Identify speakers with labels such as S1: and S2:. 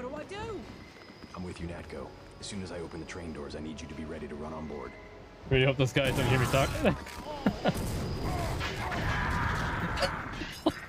S1: What do I do?
S2: I'm with UNATCO. As soon as I open the train doors, I need you to be ready to run on board.
S3: Really hope this guy doesn't hear me talk.